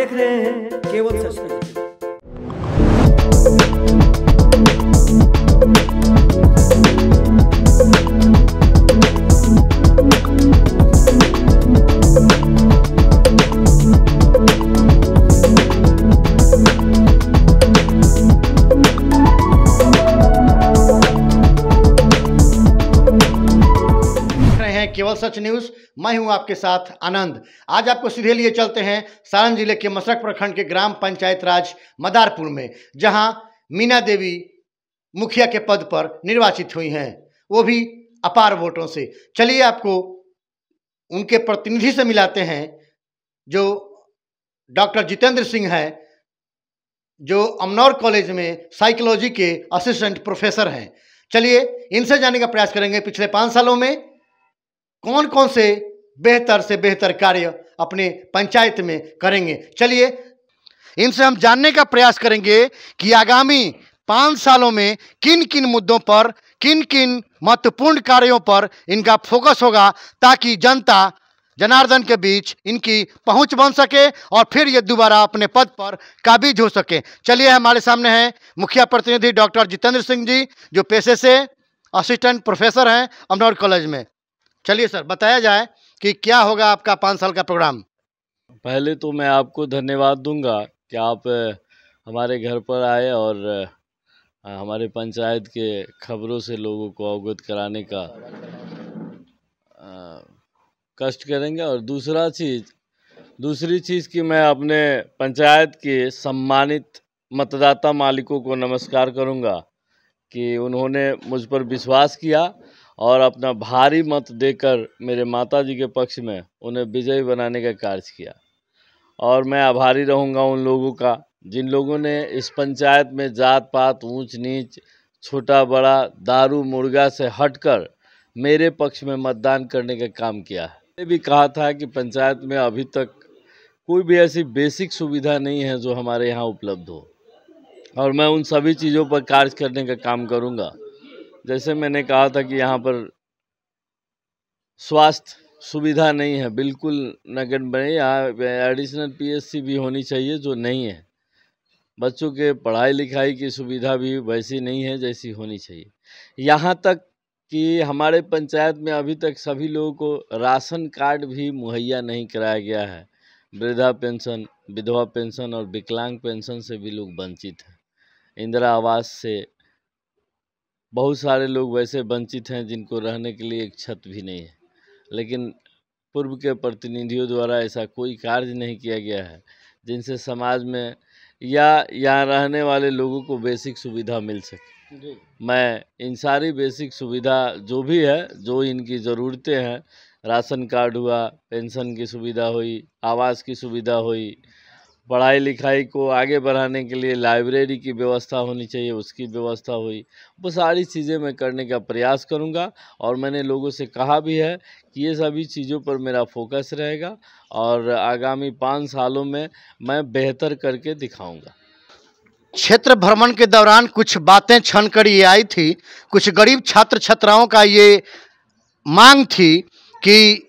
देख रहे हैं केवल सच केवल सच न्यूज़। मैं हूँ आपके साथ आनंद। आज आपको सीधे लिए चलते हैं सारण ज़िले के मसरक प्रखंड के ग्राम पंचायत राज मदारपुर में, जहाँ मीना देवी मुखिया के पद पर निर्वाचित हुई हैं। वो भी अपार वोटों से। चलिए आपको उनके प्रतिनिधि से मिलाते हैं जो डॉक्टर जितेंद्र सिंह हैं, जो अमनौर कॉलेज में साइकोलॉजी के असिस्टेंट प्रोफेसर हैं। चलिए इनसे जाने का प्रयास करेंगे। पिछले पाँच सालों में कौन कौन से बेहतर से बेहतर कार्य अपने पंचायत में करेंगे? चलिए, इनसे हम जानने का प्रयास करेंगे कि आगामी पाँच सालों में किन किन मुद्दों पर किन किन महत्वपूर्ण कार्यों पर इनका फोकस होगा ताकि जनता, जनार्दन के बीच इनकी पहुँच बन सके और फिर ये दोबारा अपने पद पर काबिज हो सके। चलिए, हमारे सामने हैं मुखिया प्रतिनिधि डॉक्टर जितेंद्र सिंह जी, जो पेशे से असिस्टेंट प्रोफेसर हैं अमनौर कॉलेज में। चलिए सर, बताया जाए कि क्या होगा आपका पाँच साल का प्रोग्राम। पहले तो मैं आपको धन्यवाद दूँगा कि आप हमारे घर पर आए और हमारे पंचायत के खबरों से लोगों को अवगत कराने का कष्ट करेंगे। और दूसरा चीज़, दूसरी चीज़ कि मैं अपने पंचायत के सम्मानित मतदाता मालिकों को नमस्कार करूँगा कि उन्होंने मुझ पर विश्वास किया और अपना भारी मत देकर मेरे माता जी के पक्ष में उन्हें विजयी बनाने का कार्य किया। और मैं आभारी रहूँगा उन लोगों का, जिन लोगों ने इस पंचायत में जात पात ऊंच नीच छोटा बड़ा दारू मुर्गा से हटकर मेरे पक्ष में मतदान करने का काम किया है। मैंने भी कहा था कि पंचायत में अभी तक कोई भी ऐसी बेसिक सुविधा नहीं है जो हमारे यहाँ उपलब्ध हो। और मैं उन सभी चीज़ों पर कार्य करने का काम करूँगा। जैसे मैंने कहा था कि यहाँ पर स्वास्थ्य सुविधा नहीं है, बिल्कुल नगद बने। यहाँ एडिशनल पीएससी भी होनी चाहिए जो नहीं है। बच्चों के पढ़ाई लिखाई की सुविधा भी वैसी नहीं है जैसी होनी चाहिए। यहाँ तक कि हमारे पंचायत में अभी तक सभी लोगों को राशन कार्ड भी मुहैया नहीं कराया गया है। वृद्धा पेंशन, विधवा पेंशन और विकलांग पेंशन से भी लोग वंचित हैं। इंदिरा आवास से बहुत सारे लोग वैसे वंचित हैं जिनको रहने के लिए एक छत भी नहीं है। लेकिन पूर्व के प्रतिनिधियों द्वारा ऐसा कोई कार्य नहीं किया गया है जिनसे समाज में या यहाँ रहने वाले लोगों को बेसिक सुविधा मिल सके। मैं इन सारी बेसिक सुविधा जो भी है जो इनकी ज़रूरतें हैं राशन कार्ड हुआ पेंशन की सुविधा हुई आवास की सुविधा हुई पढ़ाई लिखाई को आगे बढ़ाने के लिए लाइब्रेरी की व्यवस्था होनी चाहिए, उसकी व्यवस्था हुई। वो सारी चीज़ें मैं करने का प्रयास करूँगा और मैंने लोगों से कहा भी है कि ये सभी चीज़ों पर मेरा फोकस रहेगा और आगामी पाँच सालों में मैं बेहतर करके दिखाऊँगा। क्षेत्र भ्रमण के दौरान कुछ बातें छन कर ये आई थी। कुछ गरीब छात्र छात्राओं का ये मांग थी कि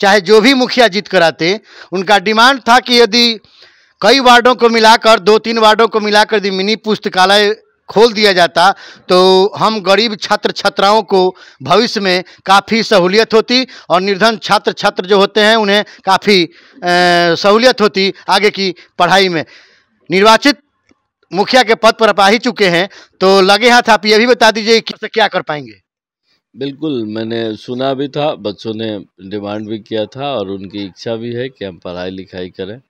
चाहे जो भी मुखिया जीत कर आते उनका डिमांड था कि यदि कई वार्डों को मिलाकर, दो तीन वार्डों को मिलाकर यदि मिनी पुस्तकालय खोल दिया जाता तो हम गरीब छात्र छात्राओं को भविष्य में काफ़ी सहूलियत होती और निर्धन छात्र छात्र जो होते हैं, उन्हें काफ़ी सहूलियत होती आगे की पढ़ाई में। निर्वाचित मुखिया के पद पर आप आ ही चुके हैं तो लगे हाथ आप ये भी बता दीजिए कि क्या कर पाएँगे। बिल्कुल, मैंने सुना भी था, बच्चों ने डिमांड भी किया था और उनकी इच्छा भी है कि हम पढ़ाई लिखाई करें।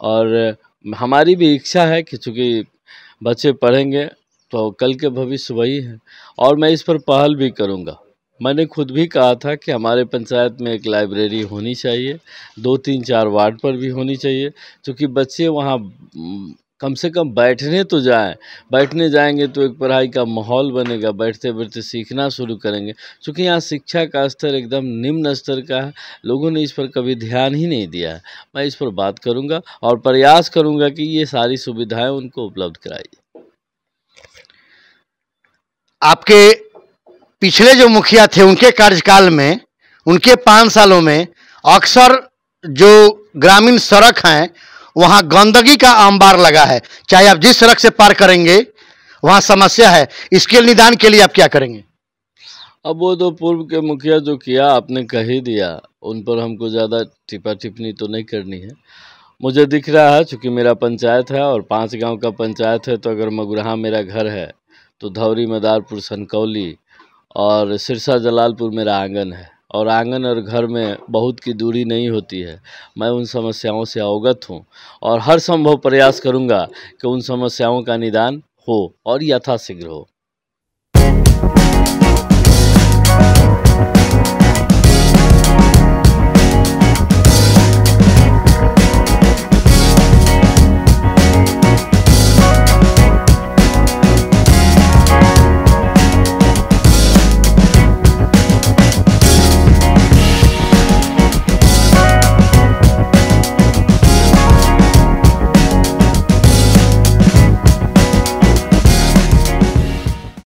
और हमारी भी इच्छा है कि चूँकि बच्चे पढ़ेंगे तो कल के भविष्य वही है। और मैं इस पर पहल भी करूँगा। मैंने खुद भी कहा था कि हमारे पंचायत में एक लाइब्रेरी होनी चाहिए, दो तीन चार वार्ड पर भी होनी चाहिए, क्योंकि बच्चे वहाँ कम से कम बैठने तो जाएँ। बैठने जाएँगे तो एक पढ़ाई का माहौल बनेगा, बैठते बैठते सीखना शुरू करेंगे। क्योंकि यहाँ शिक्षा का स्तर एकदम निम्न स्तर का है, लोगों ने इस पर कभी ध्यान ही नहीं दिया है। मैं इस पर बात करूँगा और प्रयास करूँगा कि ये सारी सुविधाएँ उनको उपलब्ध कराई आपके पिछले जो मुखिया थे, उनके कार्यकाल में, उनके पाँच सालों में अक्सर जो ग्रामीण सड़क हैं वहाँ गंदगी का अंबार लगा है। चाहे आप जिस सड़क से पार करेंगे, वहाँ समस्या है। इसके निदान के लिए आप क्या करेंगे? अब वो तो पूर्व के मुखिया जो किया, आपने कह ही दिया। उन पर हमको ज़्यादा टिप्पा टिप्पणी तो नहीं करनी है। मुझे दिख रहा है, चूँकि मेरा पंचायत है और पाँच गाँव का पंचायत है तो अगर मगुरहा मेरा घर है तो धौरी, मदारपुर, सनकौली और सिरसा, जलालपुर मेरा आँगन है। और आँगन और घर में बहुत की दूरी नहीं होती है। मैं उन समस्याओं से अवगत हूँ और हर संभव प्रयास करूँगा कि उन समस्याओं का निदान हो और यथाशीघ्र हो।